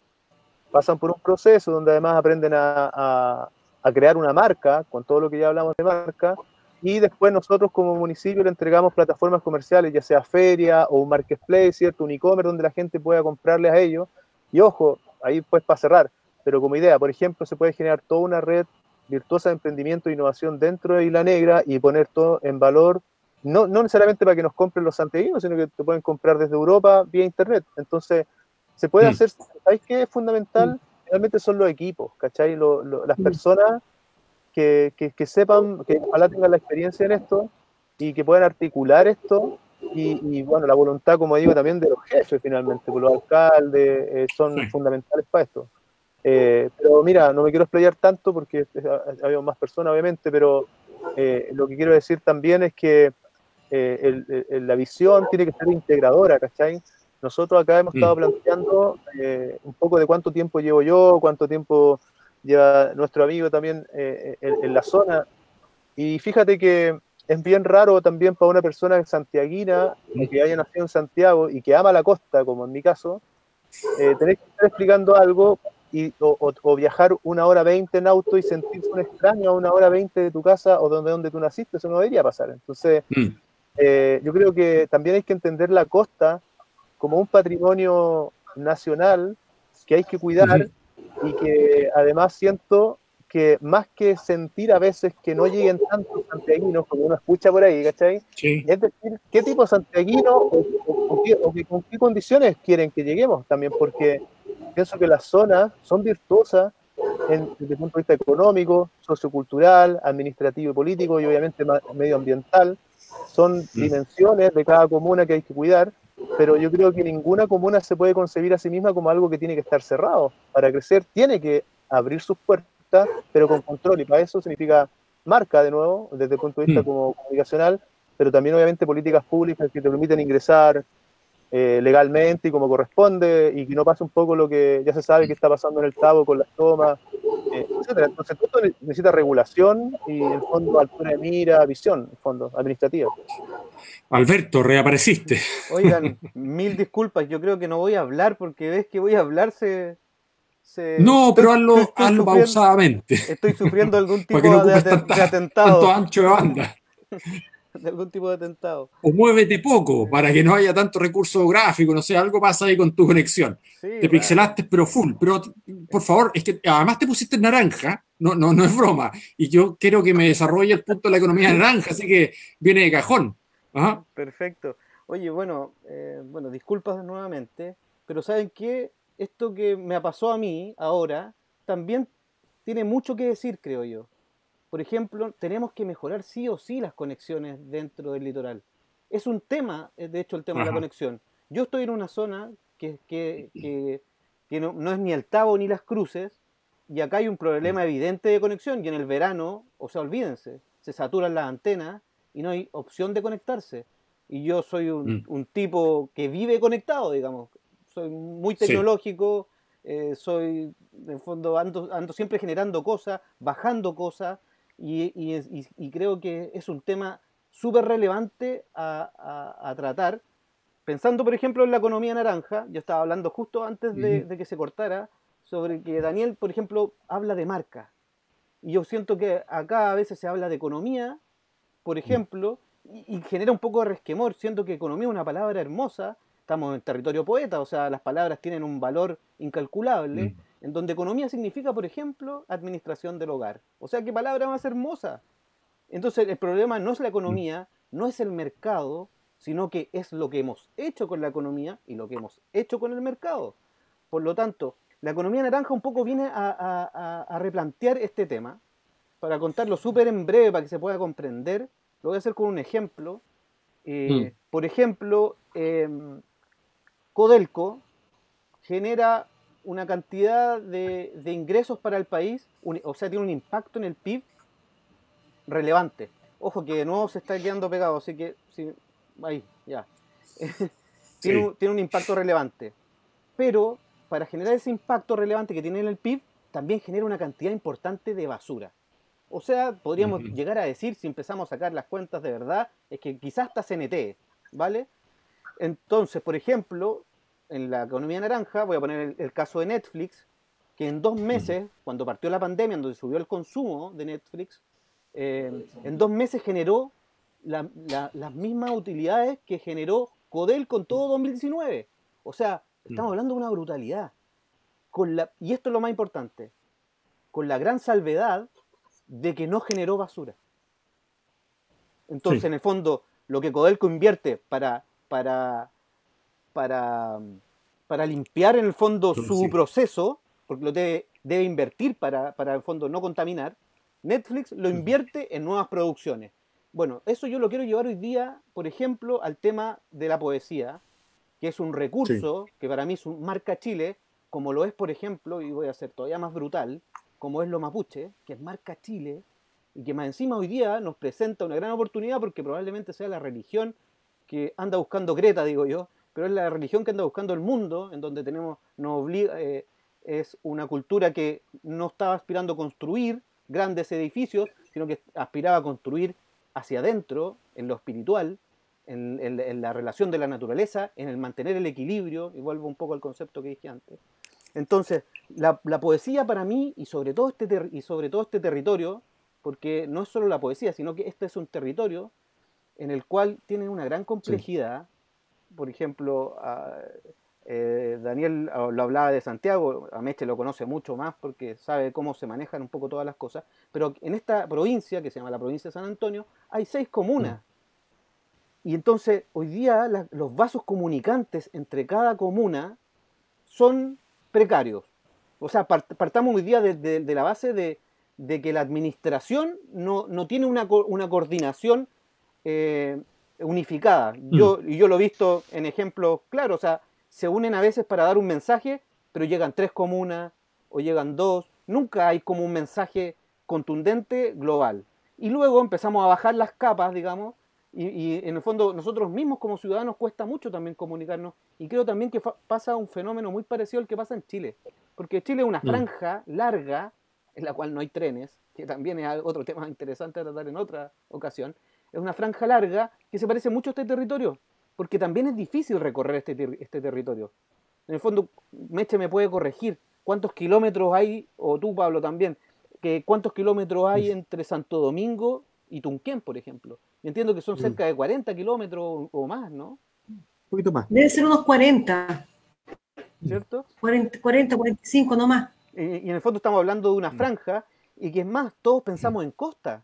[SPEAKER 2] Pasan por un proceso donde además aprenden a, a crear una marca, con todo lo que ya hablamos de marca, y después nosotros como municipio le entregamos plataformas comerciales, ya sea feria o un marketplace, ¿cierto? Un e-commerce donde la gente pueda comprarles a ellos. Y ojo, ahí pues para cerrar, pero como idea, por ejemplo, se puede generar toda una red virtuosa de emprendimiento e innovación dentro de Isla Negra y poner todo en valor, no, no necesariamente para que nos compren los santiaguinos, sino que te pueden comprar desde Europa vía Internet. Entonces, se puede mm. hacer, ¿sabéis qué es fundamental? Mm. Realmente son los equipos, ¿cachai? las mm. personas que, que, sepan, que ojalá tengan la experiencia en esto y que puedan articular esto y, bueno, la voluntad, como digo, también de los jefes finalmente, pues los alcaldes eh, son fundamentales para esto. Eh, pero mira, no me quiero explayar tanto porque había más personas, obviamente, pero eh, lo que quiero decir también es que la visión tiene que ser integradora, ¿cachai? Nosotros acá hemos estado mm. planteando un poco de cuánto tiempo llevo yo, cuánto tiempo lleva nuestro amigo también eh, en, la zona. Y fíjate que es bien raro también para una persona santiaguina que haya nacido en Santiago y que ama la costa, como en mi caso, eh, tener que estar explicando algo y, o, viajar una hora veinte en auto y sentirse un extraño a una hora veinte de tu casa o donde, donde tú naciste, eso no debería pasar. Entonces, mm. eh, yo creo que también hay que entender la costa como un patrimonio nacional que hay que cuidar y que además siento que más que sentir a veces que no lleguen tantos santiaguinos como uno escucha por ahí, ¿cachai? Es decir, ¿qué tipo de santiaguino o, con qué condiciones quieren que lleguemos también? Porque pienso que las zonas son virtuosas desde el punto de vista económico, sociocultural, administrativo y político y obviamente medioambiental. Son mm. dimensiones de cada comuna que hay que cuidar, pero yo creo que ninguna comuna se puede concebir a sí misma como algo que tiene que estar cerrado. Para crecer tiene que abrir sus puertas, pero con control, y para eso significa marca de nuevo, desde el punto de vista mm. como comunicacional, pero también obviamente políticas públicas que te permiten ingresar, eh, legalmente y como corresponde y que no pase un poco lo que ya se sabe que está pasando en el Tabo con las tomas, eh, etc. Entonces, todo necesita regulación y, en fondo, altura de mira, visión, en fondo, administrativa.
[SPEAKER 1] Alberto, reapareciste.
[SPEAKER 4] Oigan, mil disculpas, yo creo que no voy a hablar porque ves que voy a hablar se...
[SPEAKER 1] no, pero hazlo, hazlo pausadamente.
[SPEAKER 4] Estoy sufriendo algún tipo de, de, atentado.
[SPEAKER 1] Tanto ancho de banda.
[SPEAKER 4] de algún tipo de atentado.
[SPEAKER 1] O muévete poco para que no haya tanto recurso gráfico, no sé, algo pasa ahí con tu conexión. te pixelaste, pero full. Pero por favor, es que además te pusiste en naranja, no, no, no es broma. Y yo quiero que me desarrolle el punto de la economía naranja, así que viene de cajón.
[SPEAKER 4] Perfecto. Oye, bueno, eh, bueno, disculpas nuevamente, pero ¿saben qué? Esto que me pasó a mí ahora también tiene mucho que decir, creo yo por ejemplo, tenemos que mejorar sí o sí las conexiones dentro del litoral. Es un tema, eh, de hecho, el tema de la conexión. Yo estoy en una zona que, que, que, no, es ni el Tabo ni las Cruces, y acá hay un problema evidente de conexión, y en el verano, o sea, olvídense, se saturan las antenas y no hay opción de conectarse. Y yo soy un, mm. tipo que vive conectado, digamos. Soy muy tecnológico, eh, soy, en fondo, ando, ando siempre generando cosas, bajando cosas, y, creo que es un tema súper relevante a, tratar. Pensando, por ejemplo, en la economía naranja, yo estaba hablando justo antes de, que se cortara, sobre que Daniel, por ejemplo, habla de marca. Y yo siento que acá a veces se habla de economía, por ejemplo, y, genera un poco de resquemor. Siento que economía es una palabra hermosa, estamos en territorio poeta, o sea, las palabras tienen un valor incalculable en donde economía significa, por ejemplo, administración del hogar. O sea, qué palabra más hermosa. Entonces, el problema no es la economía, no es el mercado, sino que es lo que hemos hecho con la economía y lo que hemos hecho con el mercado. Por lo tanto, la economía naranja un poco viene a, replantear este tema. Para contarlo súper en breve, para que se pueda comprender, lo voy a hacer con un ejemplo. Eh, mm. Por ejemplo, em, Codelco genera una cantidad de, ingresos para el país, o sea, tiene un impacto en el PIB relevante. Ojo que de nuevo se está quedando pegado, así que sí, ahí, ya. tiene, un, tiene, un, impacto relevante. Pero para generar ese impacto relevante que tiene en el PIB, también genera una cantidad importante de basura. O sea, podríamos llegar a decir, si empezamos a sacar las cuentas de verdad, es que quizás hasta CNT, ¿vale? Entonces, por ejemplo, en la economía naranja, voy a poner el, caso de Netflix, que en dos meses, cuando partió la pandemia, en donde subió el consumo de Netflix, eh, en dos meses generó las mismas utilidades que generó Codel con todo 2019. O sea, estamos hablando de una brutalidad. Con la, y esto es lo más importante, con la gran salvedad de que no generó basura. Entonces, en el fondo, lo que Codelco invierte para, para para, para limpiar en el fondo su proceso, porque lo debe, debe invertir para, para el fondo no contaminar, Netflix lo invierte en nuevas producciones. Bueno, eso yo lo quiero llevar hoy día, por ejemplo, al tema de la poesía, que es un recurso que para mí es un marca Chile, como lo es, por ejemplo, y voy a ser todavía más brutal, como es lo mapuche, que es marca Chile, y que más encima hoy día nos presenta una gran oportunidad porque probablemente sea la religión que anda buscando Greta, digo yo, pero es la religión que anda buscando el mundo, en donde tenemos, nos obliga, eh, es una cultura que no estaba aspirando a construir grandes edificios, sino que aspiraba a construir hacia adentro, en lo espiritual, en, la relación de la naturaleza, en el mantener el equilibrio, y vuelvo un poco al concepto que dije antes. Entonces, la, poesía para mí, y sobre, todo este y sobre todo este territorio, porque no es solo la poesía, sino que este es un territorio en el cual tiene una gran complejidad. Por ejemplo, eh, Daniel ah, lo hablaba de Santiago, a Meche lo conoce mucho más porque sabe cómo se manejan un poco todas las cosas, pero en esta provincia, que se llama la provincia de San Antonio, hay seis comunas. Y entonces hoy día los vasos comunicantes entre cada comuna son precarios. O sea, partamos hoy día de, la base de, que la administración no, tiene una, coordinación eh, unificada. Mm. Yo, yo lo he visto en ejemplos claros, o sea, se unen a veces para dar un mensaje, pero llegan tres comunas o llegan dos. Nunca hay como un mensaje contundente global. Y luego empezamos a bajar las capas, digamos, y, en el fondo nosotros mismos como ciudadanos cuesta mucho también comunicarnos y creo también que pasa un fenómeno muy parecido al que pasa en Chile, porque Chile es una mm. franja larga en la cual no hay trenes, que también es otro tema interesante a tratar en otra ocasión, es una franja larga que se parece mucho a este territorio, porque también es difícil recorrer este, este territorio. En el fondo, Meche me puede corregir cuántos kilómetros hay, o tú Pablo también, que cuántos kilómetros hay entre Santo Domingo y Tunquén, por ejemplo. entiendo que son mm. cerca de 40 kilómetros o más, ¿no?
[SPEAKER 3] Un poquito más. Debe ser unos 40.
[SPEAKER 4] ¿Cierto?
[SPEAKER 3] 40, 45, no más.
[SPEAKER 4] Y, en el fondo estamos hablando de una mm. franja y que es más, todos pensamos en costa,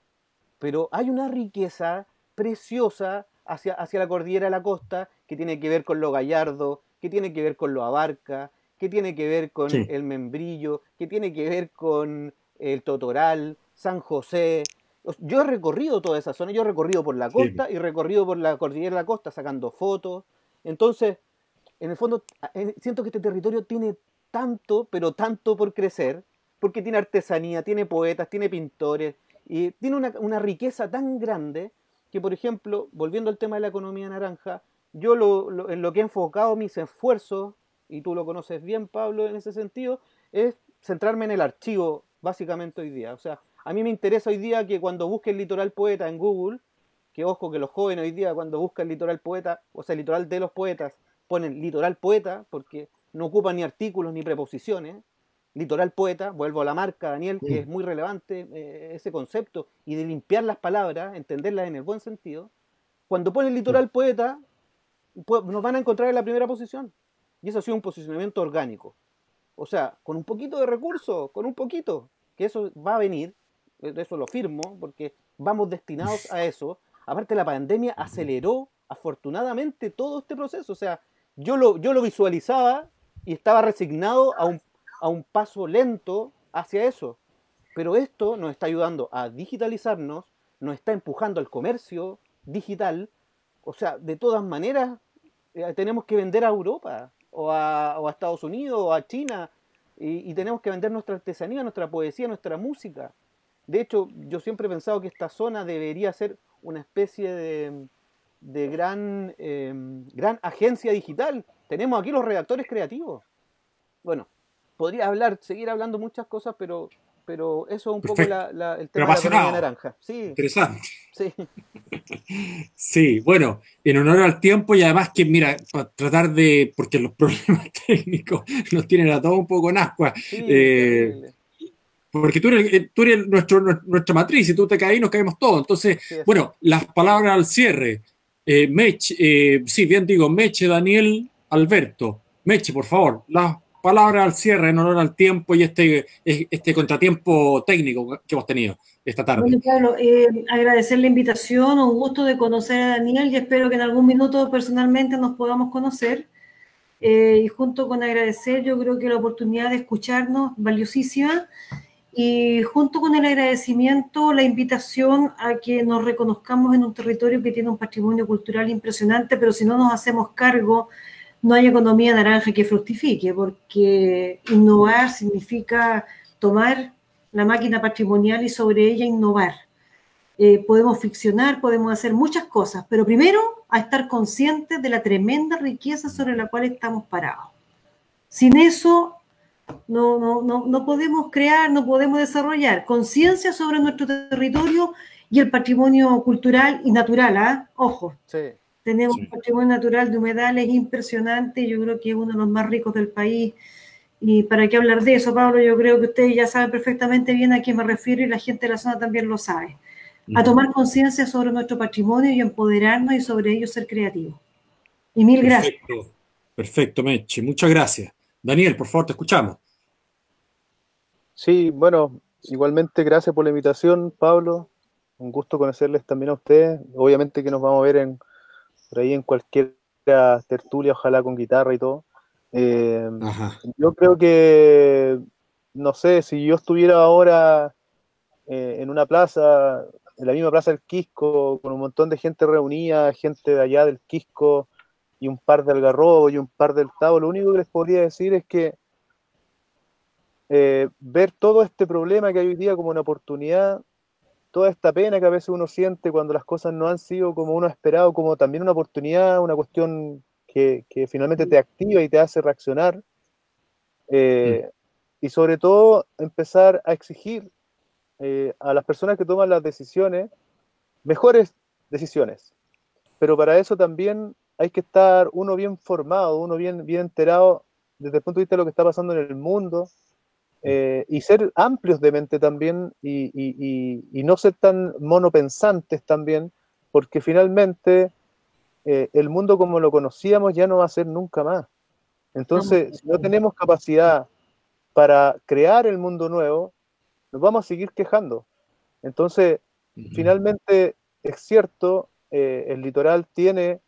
[SPEAKER 4] pero hay una riqueza preciosa hacia, hacia la cordillera de la costa que tiene que ver con lo gallardo, que tiene que ver con lo abarca, que tiene que ver con el membrillo, que tiene que ver con el totoral, San José, yo he recorrido toda esa zona, yo he recorrido por la costa y recorrido por la cordillera de la costa sacando fotos. Entonces, en el fondo, siento que este territorio tiene tanto, pero tanto por crecer, porque tiene artesanía, tiene poetas, tiene pintores, y tiene una, riqueza tan grande que, por ejemplo, volviendo al tema de la economía naranja, yo lo, en lo que he enfocado mis esfuerzos, y tú lo conoces bien, Pablo, en ese sentido, es centrarme en el archivo, básicamente hoy día. O sea, a mí me interesa hoy día que cuando busquen litoral poeta en Google, que ojo que los jóvenes hoy día cuando buscan litoral poeta, o sea, litoral de los poetas, ponen litoral poeta porque no ocupan ni artículos ni preposiciones. Litoral poeta, vuelvo a la marca, Daniel, que es muy relevante eh, ese concepto, y de limpiar las palabras, entenderlas en el buen sentido. Cuando ponen litoral poeta, nos van a encontrar en la primera posición. Y eso ha sido un posicionamiento orgánico. O sea, con un poquito de recursos, con un poquito, que eso va a venir, eso lo firmo, porque vamos destinados a eso. Aparte, la pandemia aceleró afortunadamente todo este proceso. O sea, yo lo, yo lo visualizaba y estaba resignado a un, a un paso lento hacia eso. Pero esto nos está ayudando a digitalizarnos, nos está empujando al comercio digital. O sea, de todas maneras, eh, tenemos que vender a Europa o a, Estados Unidos o a China y, tenemos que vender nuestra artesanía, nuestra poesía, nuestra música. De hecho, yo siempre he pensado que esta zona debería ser una especie de, gran, em, gran agencia digital. Tenemos aquí los redactores creativos. Bueno, podría hablar, seguir hablando muchas cosas, pero, pero eso es un poco la, el tema de la naranja. Sí.
[SPEAKER 1] Interesante. Sí. sí, bueno, en honor al tiempo y además que, mira, para tratar de, porque los problemas técnicos nos tienen a todos un poco en ascua. Sí, eh, porque tú eres, tú eres nuestro, nuestra matriz y tú te caes nos caemos todos. Entonces, bueno, las palabras al cierre. Eh, Meche, eh, sí, bien digo, Meche, Daniel, Alberto. Meche, por favor, las palabras al cierre en honor al tiempo y este, este contratiempo técnico que hemos tenido esta tarde.
[SPEAKER 3] Bueno, Pablo, eh, agradecer la invitación, un gusto de conocer a Daniel y espero que en algún minuto personalmente nos podamos conocer. y junto con agradecer, yo creo que la oportunidad de escucharnos, valiosísima, y junto con el agradecimiento, la invitación a que nos reconozcamos en un territorio que tiene un patrimonio cultural impresionante, pero si no nos hacemos cargo, no hay economía naranja que fructifique, porque innovar significa tomar la máquina patrimonial y sobre ella innovar. Eh, podemos ficcionar, podemos hacer muchas cosas, pero primero a estar conscientes de la tremenda riqueza sobre la cual estamos parados. Sin eso No, no, no, no podemos crear, no podemos desarrollar conciencia sobre nuestro territorio y el patrimonio cultural y natural, ¿ah? Ojo. Tenemos un patrimonio natural de humedales impresionante, yo creo que es uno de los más ricos del país. Y para qué hablar de eso, Pablo, yo creo que ustedes ya saben perfectamente bien a qué me refiero y la gente de la zona también lo sabe. A tomar conciencia sobre nuestro patrimonio y empoderarnos y sobre ello ser creativos. Y mil gracias.
[SPEAKER 1] Perfecto, Mechi. Muchas gracias. Daniel, por favor, te escuchamos.
[SPEAKER 2] Sí, bueno, igualmente gracias por la invitación, Pablo. Un gusto conocerles también a ustedes. Obviamente que nos vamos a ver en, por ahí en cualquier tertulia, ojalá con guitarra y todo. Eh, yo creo que, no sé, si yo estuviera ahora eh, en una plaza, en la misma plaza del Quisco, con un montón de gente reunida, gente de allá del Quisco, y un par de algarrobo y un par del tavo, lo único que les podría decir es que eh, ver todo este problema que hay hoy día como una oportunidad, toda esta pena que a veces uno siente cuando las cosas no han sido como uno ha esperado, como también una oportunidad, una cuestión que, finalmente te activa y te hace reaccionar. Eh, y sobre todo empezar a exigir eh, a las personas que toman las decisiones mejores decisiones. Pero para eso también hay que estar uno bien formado, uno bien, bien enterado desde el punto de vista de lo que está pasando en el mundo, eh, y ser amplios de mente también y, no ser tan monopensantes también, porque finalmente eh, el mundo como lo conocíamos ya no va a ser nunca más. Entonces, si no tenemos capacidad para crear el mundo nuevo, nos vamos a seguir quejando. Entonces, finalmente es cierto, eh, el litoral tiene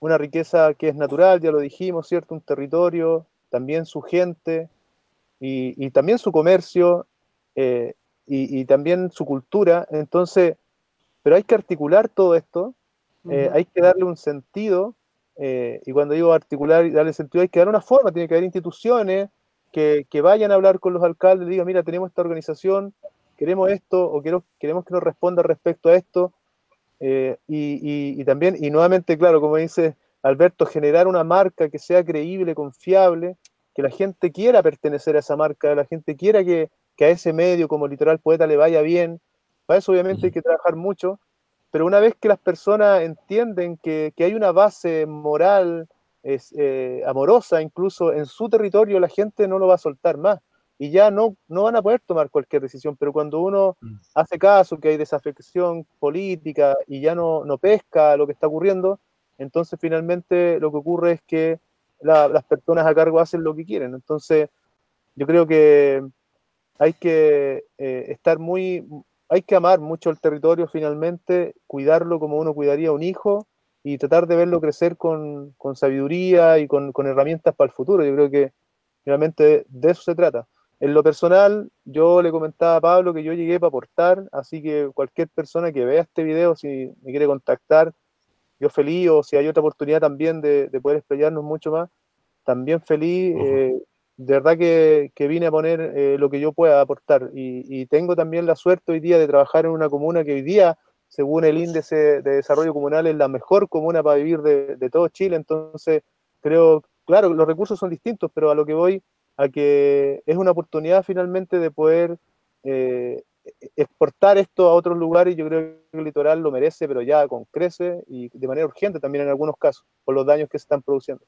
[SPEAKER 2] una riqueza que es natural, ya lo dijimos, ¿cierto? Un territorio, también su gente, y, también su comercio eh, y, también su cultura. Entonces, pero hay que articular todo esto, eh, hay que darle un sentido, eh, y cuando digo articular y darle sentido, hay que dar una forma, tiene que haber instituciones que, vayan a hablar con los alcaldes, digan, mira, tenemos esta organización, queremos esto, o queremos, queremos que nos responda respecto a esto. y, y, también, y nuevamente, claro, como dice Alberto, generar una marca que sea creíble, confiable, que la gente quiera pertenecer a esa marca, la gente quiera que, a ese medio como Litoral Poeta le vaya bien. Para eso obviamente hay que trabajar mucho, pero una vez que las personas entienden que, hay una base moral, es, eh, amorosa incluso en su territorio, la gente no lo va a soltar más y ya no, no van a poder tomar cualquier decisión, pero cuando uno mm. hace caso que hay desafección política y ya no, no pesca lo que está ocurriendo, entonces finalmente lo que ocurre es que las personas a cargo hacen lo que quieren. Entonces, yo creo que hay que eh, estar muy, hay que amar mucho el territorio finalmente, cuidarlo como uno cuidaría a un hijo y tratar de verlo crecer con, sabiduría y con, herramientas para el futuro. Yo creo que finalmente de eso se trata. En lo personal, yo le comentaba a Pablo que yo llegué para aportar, así que cualquier persona que vea este video, si me quiere contactar, yo feliz, o si hay otra oportunidad también de, poder explayarnos mucho más, también feliz. Eh, de verdad que, vine a poner eh, lo que yo pueda aportar. Y, tengo también la suerte hoy día de trabajar en una comuna que hoy día, según el índice de desarrollo comunal, es la mejor comuna para vivir de, todo Chile. Entonces, creo, claro, los recursos son distintos, pero a lo que voy, a que es una oportunidad finalmente de poder eh, exportar esto a otros lugares, yo creo que el litoral lo merece, pero ya con crece y de manera urgente también en algunos casos, por los daños que se están produciendo.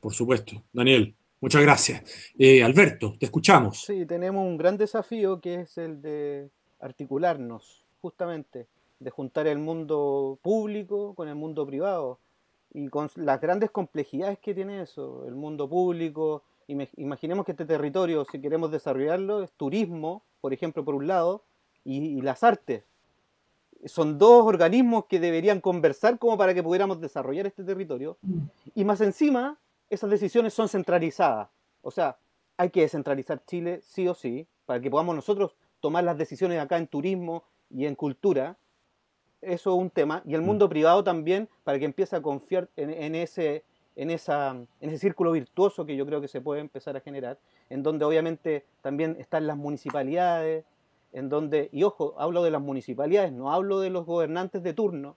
[SPEAKER 1] Por supuesto. Daniel, muchas gracias. Eh, Alberto, te escuchamos.
[SPEAKER 4] Sí, tenemos un gran desafío que es el de articularnos, justamente, de juntar el mundo público con el mundo privado y con las grandes complejidades que tiene eso, el mundo público, imaginemos que este territorio, si queremos desarrollarlo, es turismo, por ejemplo, por un lado, y, las artes. Son dos organismos que deberían conversar como para que pudiéramos desarrollar este territorio. Y más encima, esas decisiones son centralizadas. O sea, hay que descentralizar Chile sí o sí, para que podamos nosotros tomar las decisiones acá en turismo y en cultura. Eso es un tema. Y el mundo mm. privado también, para que empiece a confiar en ese en, esa, en ese círculo virtuoso que yo creo que se puede empezar a generar, en donde obviamente también están las municipalidades, en donde, y ojo, hablo de las municipalidades, no hablo de los gobernantes de turno,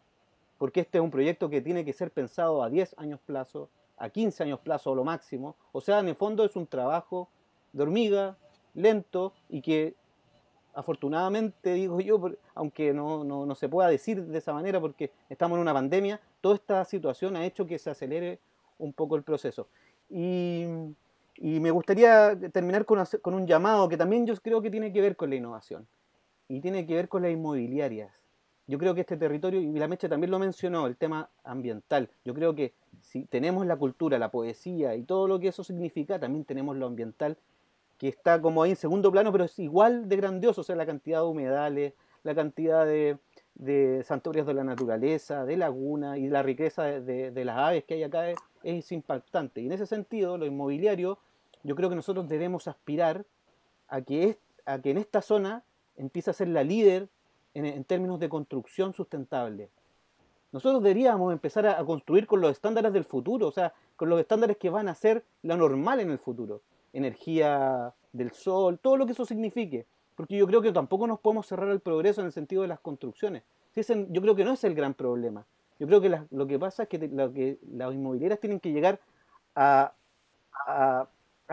[SPEAKER 4] porque este es un proyecto que tiene que ser pensado a 10 años plazo, a 15 años plazo o lo máximo. O sea, en el fondo es un trabajo de hormiga, lento y que afortunadamente, digo yo, aunque no, no, se pueda decir de esa manera porque estamos en una pandemia, toda esta situación ha hecho que se acelere un poco el proceso. Y, me gustaría terminar con, con, un llamado que también yo creo que tiene que ver con la innovación y tiene que ver con las inmobiliarias. Yo creo que este territorio, y la Mecha también lo mencionó, el tema ambiental. Yo creo que si tenemos la cultura, la poesía y todo lo que eso significa, también tenemos lo ambiental que está como ahí en segundo plano, pero es igual de grandioso, o sea, la cantidad de humedales, la cantidad de, de santuarios de la naturaleza, de laguna y la riqueza de, las aves que hay acá es, impactante. Y en ese sentido, lo inmobiliario, yo creo que nosotros debemos aspirar a que, a que en esta zona empiece a ser la líder en, términos de construcción sustentable. Nosotros deberíamos empezar a, a construir con los estándares del futuro, o sea, con los estándares que van a ser lo normal en el futuro energía del sol, todo lo que eso signifique. Porque yo creo que tampoco nos podemos cerrar el progreso en el sentido de las construcciones. yo creo que no es el gran problema. Yo creo que lo que pasa es que, lo que las inmobiliarias tienen que llegar a, a,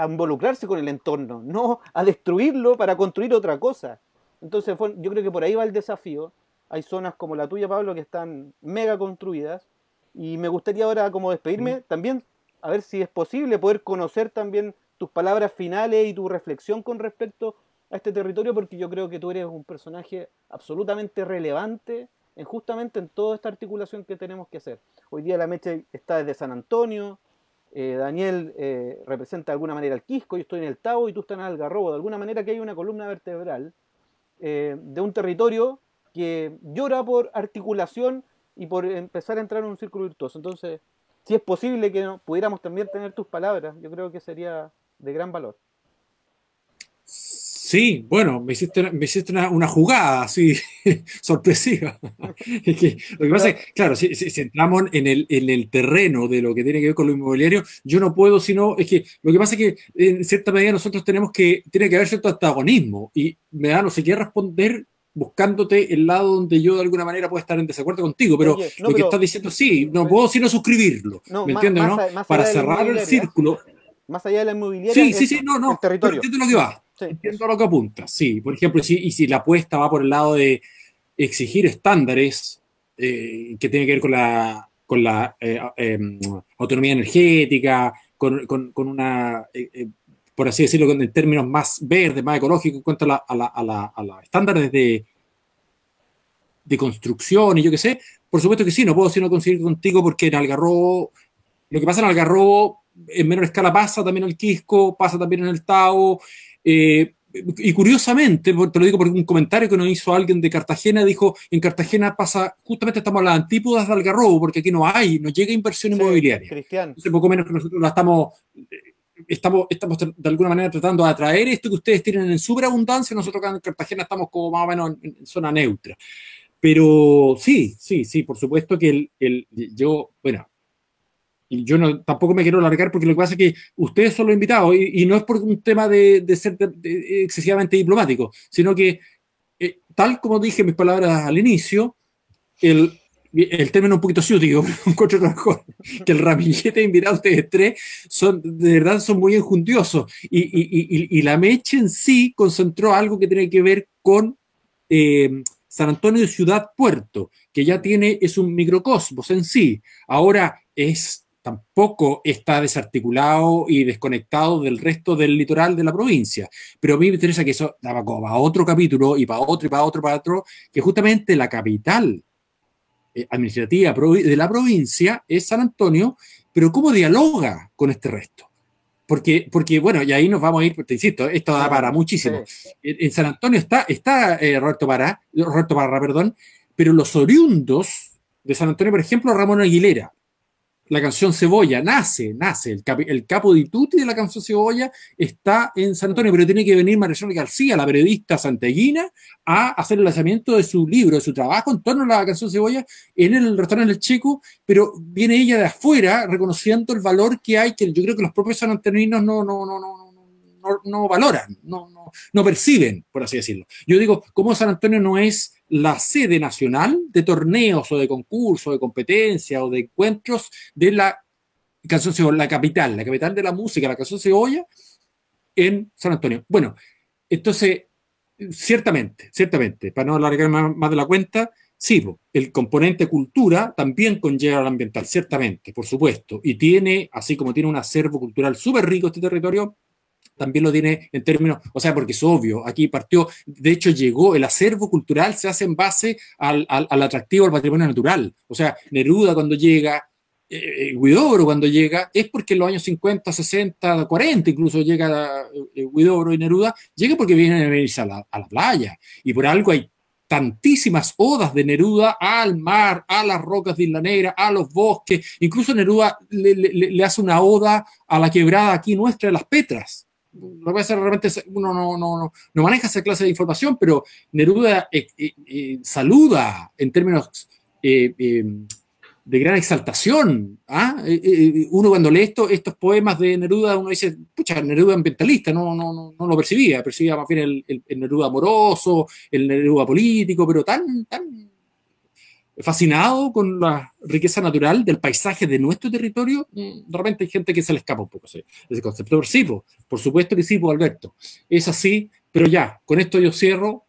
[SPEAKER 4] involucrarse con el entorno, no a destruirlo para construir otra cosa. Entonces yo creo que por ahí va el desafío. Hay zonas como la tuya, Pablo, que están mega construidas. Y me gustaría ahora como despedirme, también a ver si es posible poder conocer también tus palabras finales y tu reflexión con respecto a este territorio, porque yo creo que tú eres un personaje absolutamente relevante en justamente en toda esta articulación que tenemos que hacer. Hoy día la Meche está desde San Antonio, eh, Daniel eh, representa de alguna manera el Quisco, yo estoy en el Tavo y tú estás en Algarrobo, de alguna manera que hay una columna vertebral eh, de un territorio que llora por articulación y por empezar a entrar en un círculo virtuoso. Entonces, si es posible que pudiéramos también tener tus palabras, yo creo que sería de gran valor.
[SPEAKER 1] Sí, bueno, me hiciste, me hiciste una, jugada así sorpresiva. lo que pasa es que, claro, si, entramos en el, en el, terreno de lo que tiene que ver con lo inmobiliario, yo no puedo sino, es que lo que pasa es que en cierta medida nosotros tenemos que, tiene que haber cierto antagonismo y me da no sé qué responder buscándote el lado donde yo de alguna manera puedo estar en desacuerdo contigo, pero lo que estás diciendo sí, no puedo sino suscribirlo, ¿me entiendes? ¿no? Para cerrar el círculo
[SPEAKER 4] más allá de la inmobiliaria.
[SPEAKER 1] Sí, sí, sí, no, no. territorio. Entiendo lo que va. Entiendo lo que apunta. Sí, por ejemplo, si, y si la apuesta va por el lado de exigir estándares eh, que tienen que ver con la, con la eh, em, autonomía energética, con, con, una, eh, por así decirlo, en términos más verdes, más ecológicos, en cuanto a, la, a, la, a, la, estándares de, de construcción y yo qué sé, por supuesto que sí, no puedo sino conseguir contigo porque en Algarrobo, lo que pasa en Algarrobo en menor escala pasa también el Quisco, pasa también en el Tao. Eh, y curiosamente, te lo digo porque un comentario que nos hizo alguien de Cartagena, dijo, en Cartagena pasa, justamente estamos a las antípodas de Algarrobo, porque aquí no hay, no llega inversión inmobiliaria. Cristian. poco menos que nosotros la estamos, eh, estamos, estamos de alguna manera tratando de atraer esto que ustedes tienen en superabundancia, nosotros acá en Cartagena estamos como más o menos en, zona neutra. Pero sí, sí, sí, por supuesto que el, el, yo, bueno, y yo no, tampoco me quiero alargar porque lo que pasa es que ustedes son los invitados y, no es por un tema de, ser excesivamente diplomático, sino que, eh, tal como dije mis palabras al inicio, el, el término un poquito sucio, encuentro mejor, que el ramillete invitado a ustedes tres son, de verdad, son muy enjundiosos. Y, y, y, la mecha en sí concentró algo que tiene que ver con eh, San Antonio de Ciudad Puerto, que ya tiene, es un microcosmos en sí. Ahora es tampoco está desarticulado y desconectado del resto del litoral de la provincia. Pero a mí me interesa que eso daba como para otro capítulo y para otro y para otro, para otro, que justamente la capital eh, administrativa de la provincia es San Antonio, pero ¿cómo dialoga con este resto? Porque, porque, bueno, y ahí nos vamos a ir, te insisto, esto da para muchísimo. En, San Antonio está, está eh, Roberto, Pará, Roberto Parra, perdón, pero los oriundos de San Antonio, por ejemplo, Ramón Aguilera, la canción Cebolla, nace, nace, el, el capo di tutti de la canción Cebolla está en San Antonio, pero tiene que venir Marisol García, la periodista santeguina, a hacer el lanzamiento de su libro, de su trabajo en torno a la canción Cebolla en el restaurante El Checo, pero viene ella de afuera reconociendo el valor que hay, que yo creo que los propios sanantoninos no, no, no, no no, valoran, no, no, perciben, por así decirlo. Yo digo, ¿cómo San Antonio no es la sede nacional de torneos o de concursos, de competencias o de encuentros de la Canción Cebolla, la capital, la capital de la música, la Canción Cebolla, en San Antonio. Bueno, entonces, ciertamente, ciertamente, para no alargar más, más de la cuenta, sí, el componente cultura también conlleva al ambiental, ciertamente, por supuesto, y tiene, así como tiene un acervo cultural súper rico este territorio, también lo tiene en términos, o sea, porque es obvio, aquí partió, de hecho llegó, el acervo cultural se hace en base al, al, atractivo al patrimonio natural, o sea, Neruda cuando llega, eh, Guidobro cuando llega, es porque en los años 50, 60, 40 incluso llega eh, Guidobro y Neruda, llega porque vienen a venirse a la, a la playa, y por algo hay tantísimas odas de Neruda al mar, a las rocas de Isla Negra, a los bosques. Incluso Neruda le, le, hace una oda a la quebrada aquí nuestra de las Petras lo que hacer realmente uno no, no, no, maneja esa clase de información, pero Neruda eh, eh, eh, saluda en términos de gran exaltación. ¿ah? uno cuando lee esto, estos poemas de Neruda, uno dice, pucha, Neruda ambientalista, no, no, no, no lo percibía, percibía más bien el, el, el, Neruda amoroso, el Neruda político, pero tan fascinado con la riqueza natural del paisaje de nuestro territorio, mm, de repente hay gente que se le escapa un poco ese, ese concepto. sí, por supuesto que sí, Alberto. Es así, pero ya, con esto yo cierro.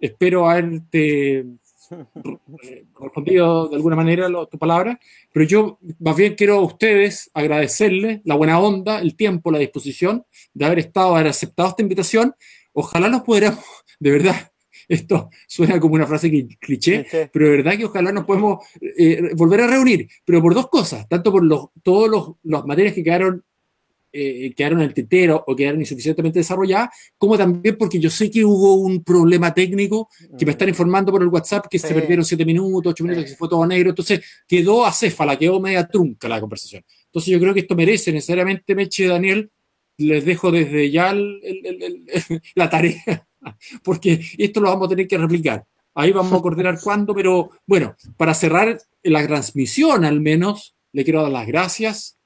[SPEAKER 1] Espero haberte respondido de alguna manera tu palabra, pero yo más bien quiero a ustedes agradecerles la buena onda, el tiempo, la disposición de haber estado, haber aceptado esta invitación. Ojalá nos pudiéramos, de verdad, esto suena como una frase cliché, pero de verdad que ojalá nos podemos eh, volver a reunir, pero por dos cosas, tanto por los, todos los, las materias que quedaron, eh, quedaron en el tetero o quedaron insuficientemente desarrolladas, como también porque yo sé que hubo un problema técnico que me mm. están informando por el WhatsApp que se perdieron siete minutos, ocho minutos, que se fue todo negro, entonces quedó acéfala, quedó media trunca la conversación. Entonces yo creo que esto merece necesariamente, Meche Daniel, les dejo desde ya la tarea porque esto lo vamos a tener que replicar. Ahí vamos a coordinar cuándo, pero bueno, para cerrar la transmisión al menos, le quiero dar las gracias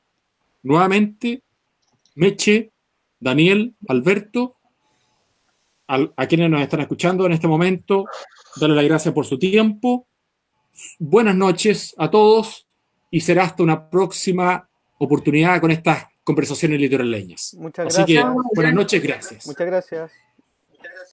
[SPEAKER 1] nuevamente, Meche, Daniel, Alberto, a, quienes nos están escuchando en este momento, darle las gracias por su tiempo. Buenas noches a todos y será hasta una próxima oportunidad con estas conversaciones litoraleñas.
[SPEAKER 4] Muchas
[SPEAKER 1] gracias. Así que buenas noches, gracias.
[SPEAKER 4] Muchas gracias.